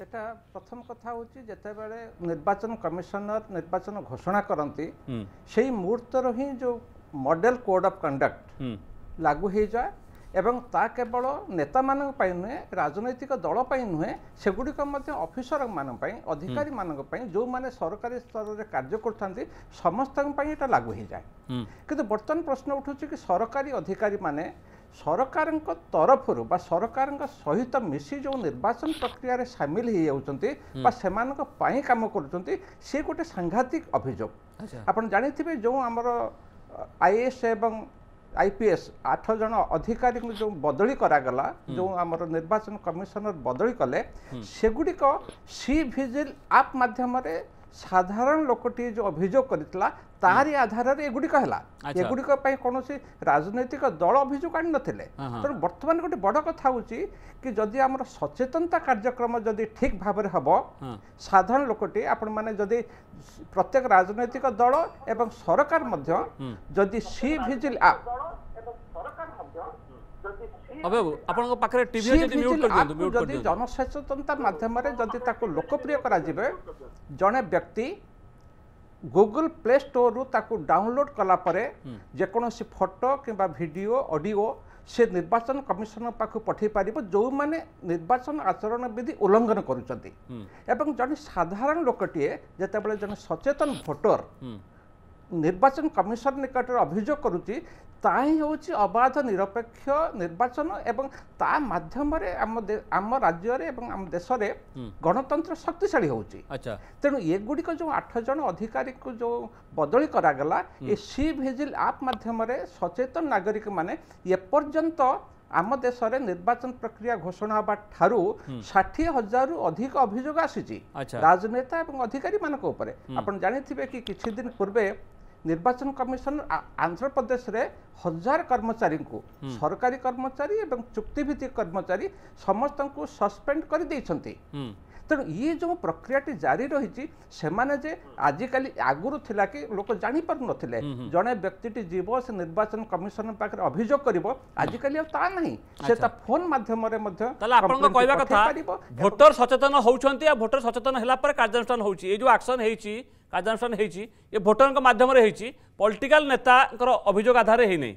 সেটা প্রথম কথা হচ্ছে যেতবে নির্বাচন কমিশনার নির্বাচন ঘোষণা করতে সেই মুহূর্তর হি যে মডেল কোড অফ কন্ডাক্ট লাগু হয়ে যায় ଏବଂ ତା କେବଳ ନେତାମାନଙ୍କ ପାଇଁ ନୁହେଁ ରାଜନୈତିକ ଦଳ ପାଇଁ ନୁହେଁ ସେଗୁଡ଼ିକ ମଧ୍ୟ ଅଫିସରମାନଙ୍କ ପାଇଁ ଅଧିକାରୀମାନଙ୍କ ପାଇଁ ଯେଉଁମାନେ ସରକାରୀ ସ୍ତରରେ କାର୍ଯ୍ୟ କରୁଥାନ୍ତି ସମସ୍ତଙ୍କ ପାଇଁ ଏଇଟା ଲାଗୁ ହୋଇଯାଏ କିନ୍ତୁ ବର୍ତ୍ତମାନ ପ୍ରଶ୍ନ ଉଠୁଛି କି ସରକାରୀ ଅଧିକାରୀମାନେ ସରକାରଙ୍କ ତରଫରୁ ବା ସରକାରଙ୍କ ସହିତ ମିଶି ଯେଉଁ ନିର୍ବାଚନ ପ୍ରକ୍ରିୟାରେ ସାମିଲ ହେଇଯାଉଛନ୍ତି ବା ସେମାନଙ୍କ ପାଇଁ କାମ କରୁଛନ୍ତି ସେ ଗୋଟେ ସାଂଘାତିକ ଅଭିଯୋଗ ଆପଣ ଜାଣିଥିବେ ଯେଉଁ ଆମର ଆଇଏଏସ୍ ଏବଂ আইপিএস আঠ জন অধিকারী যে বদলি করাগলা যে আমার নির্বাচন কমিশনার বদলি কলে সেগুড়ি সি ভিজিল আপ মাধ্যমে সাধারণ লোকটি যে অভিযোগ করেছিল তার আধারে এগুড়িক হল এগুড়িক কৌশি রাজনৈতিক দল অভিযোগ আনি নথিলে তেমন বর্তমান গোটে বড় কথা হচ্ছে কি যদি আমার সচেতনতা কার্যক্রম যদি ঠিক ভাবে হব সাধারণ লোকটি আপন মানে যদি প্রত্যেক রাজনৈতিক দল এবং সরকার মধ্য যদি সি ভিজিল আপ ଅବେବୁ ଆପଣଙ୍କ ପାଖରେ ଟିଭି ଯଦି ମ୍ୟୁଟ୍ କରି ଦିଅନ୍ତୁ ମ୍ୟୁଟ୍ କରି ଦିଅନ୍ତୁ ଜନସଚେତନତା ମାଧ୍ୟମରେ ଯଦି ତାକୁ ଲୋକପ୍ରିୟ କରାଯିବେ ଜଣେ ବ୍ୟକ୍ତି ଗୁଗୁଲ ପ୍ଲେ ଷ୍ଟୋରରୁ ତାକୁ ଡାଉନଲୋଡ୍ କଲା ପରେ ଯେକୌଣସି ଫଟୋ କିମ୍ବା ଭିଡ଼ିଓ ଅଡ଼ିଓ ସେ ନିର୍ବାଚନ କମିଶନ ପାଖକୁ ପଠାଇ ପାରିବ ଯେଉଁମାନେ ନିର୍ବାଚନ ଆଚରଣ ବିଧି ଉଲ୍ଲଂଘନ କରୁଛନ୍ତି ଏବଂ ଜଣେ ସାଧାରଣ ଲୋକଟିଏ ଯେତେବେଳେ ଜଣେ ସଚେତନ ଭୋଟର ନିର୍ବାଚନ କମିଶନ ନିକଟରେ ଅଭିଯୋଗ କରୁଛି ତାହା ହିଁ ହେଉଛି ଅବାଧ ନିରପେକ୍ଷ ନିର୍ବାଚନ ଏବଂ ତା ମାଧ୍ୟମରେ ଆମ ଆମ ରାଜ୍ୟରେ ଏବଂ ଆମ ଦେଶରେ ଗଣତନ୍ତ୍ର ଶକ୍ତିଶାଳୀ ହେଉଛି ତେଣୁ ଏଗୁଡ଼ିକ ଯେଉଁ ଆଠ ଜଣ ଅଧିକାରୀଙ୍କୁ ଯେଉଁ ବଦଳି କରାଗଲା ଏ ସି ଭିଜିଲ୍ ଆପ୍ ମାଧ୍ୟମରେ ସଚେତନ ନାଗରିକମାନେ ଏପର୍ଯ୍ୟନ୍ତ ଆମ ଦେଶରେ ନିର୍ବାଚନ ପ୍ରକ୍ରିୟା ଘୋଷଣା ହେବା ଠାରୁ ଷାଠିଏ ହଜାରରୁ ଅଧିକ ଅଭିଯୋଗ ଆସିଛି ରାଜନେତା ଏବଂ ଅଧିକାରୀମାନଙ୍କ ଉପରେ ଆପଣ ଜାଣିଥିବେ କି କିଛି ଦିନ ପୂର୍ବେ ନିର୍ବାଚନ କମିଶନ ଆନ୍ଧ୍ରପ୍ରଦେଶରେ ହଜାର କର୍ମଚାରୀଙ୍କୁ ସରକାରୀ କର୍ମଚାରୀ ଏବଂ ଚୁକ୍ତିଭିତ୍ତିକ କର୍ମଚାରୀ ସମସ୍ତଙ୍କୁ ସସ୍ପେଣ୍ଡ କରିଦେଇଛନ୍ତି ତେଣୁ ଇଏ ଯେଉଁ ପ୍ରକ୍ରିୟାଟି ଜାରି ରହିଛି ସେମାନେ ଯେ ଆଜିକାଲି ଆଗରୁ ଥିଲା କି ଲୋକ ଜାଣିପାରୁନଥିଲେ ଜଣେ ବ୍ୟକ୍ତିଟି ଯିବ ସେ ନିର୍ବାଚନ କମିଶନ ପାଖରେ ଅଭିଯୋଗ କରିବ ଆଜିକାଲି ଆଉ ତା ନାହିଁ ସେ ତା ଫୋନ ମାଧ୍ୟମରେ ମଧ୍ୟ ଆପଣଙ୍କ କହିବା କଥା ଭୋଟର ସଚେତନ ହେଉଛନ୍ତି ଆଉ ଭୋଟର ସଚେତନ ହେଲା ପରେ କାର୍ଯ୍ୟାନୁଷ୍ଠାନ ହେଉଛି ଏଇ ଯେଉଁ ଆକ୍ସନ ହେଇଛି କାର୍ଯ୍ୟାନୁଷ୍ଠାନ ହେଇଛି ଏ ଭୋଟରଙ୍କ ମାଧ୍ୟମରେ ହେଇଛି ପଲିଟିକାଲ ନେତାଙ୍କର ଅଭିଯୋଗ ଆଧାରରେ ହେଇନାହିଁ